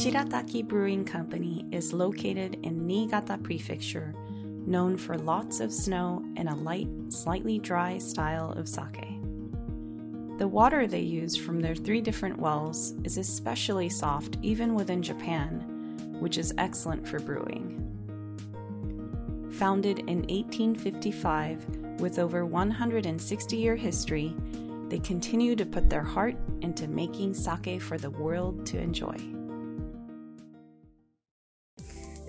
Shirataki Brewing Company is located in Niigata Prefecture, known for lots of snow and a light, slightly dry style of sake. The water they use from their three different wells is especially soft even within Japan, which is excellent for brewing. Founded in 1855 with over 160 year history, they continue to put their heart into making sake for the world to enjoy.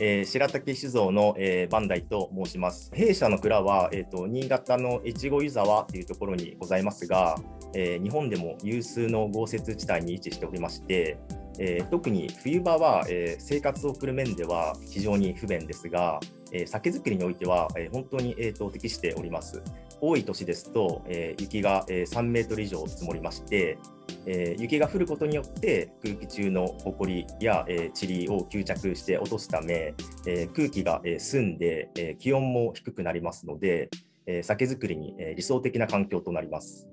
えー、白滝酒造の、えー、バンダイと申します。弊社の蔵は、えーと、新潟の越後湯沢というところにございますが、えー、日本でも有数の豪雪地帯に位置しておりまして、えー、特に冬場は、えー、生活を送る面では非常に不便ですが、えー、酒造りにおいては、え、本当に、えーと、適しております。多い年ですと、え、雪が、え、3メートル以上積もりまして、え、雪が降ることによって空気中の埃や、えー、塵を吸着して落とすため、え、空気が、え、澄んで、え、気温も低くなりますので、え、酒造りに、え、理想的な環境となります。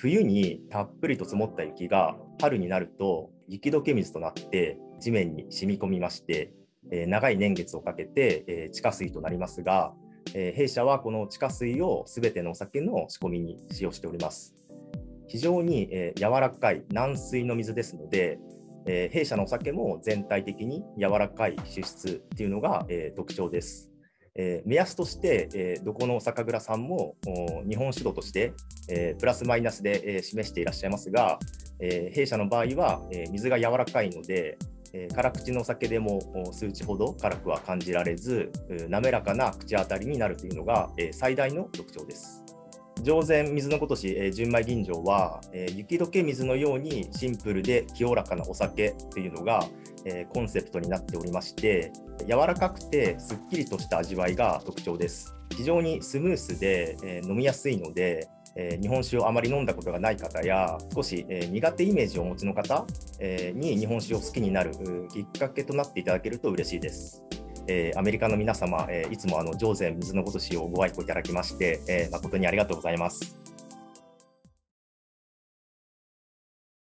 冬にたっぷりと積もった雪が春になると雪解け水となって地面に染み込みまして、えー、長い年月をかけて、えー、地下水となりますが、えー、弊社はこの地下水をすべてのお酒の仕込みに使用しております。非常に、えー、柔らかい軟水の水ですので、えー、弊社のお酒も全体的に柔らかい脂質っていうのが、えー、特徴です。えー、目安として、えー、どこの酒蔵さんも日本酒度として、えー、プラスマイナスで、えー、示していらっしゃいますが、えー、弊社の場合は、えー、水が柔らかいので、えー、辛口のお酒でも数値ほど辛くは感じられず滑らかな口当たりになるというのが、えー、最大の特徴です。上善水のことし、えー、純米吟醸は、えー、雪解け水のようにシンプルで清らかなお酒というのが、えー、コンセプトになっておりまして柔らかくてすっきりとした味わいが特徴です非常にスムースで、えー、飲みやすいので、えー、日本酒をあまり飲んだことがない方や少し、え、苦手イメージをお持ちの方、え、に日本酒を好きになるきっかけとなっていただけると嬉しいですえ、アメリカの皆様、え、いつもあの上善水のごとしをご愛顧いただきまして、え、誠にありがとうございます。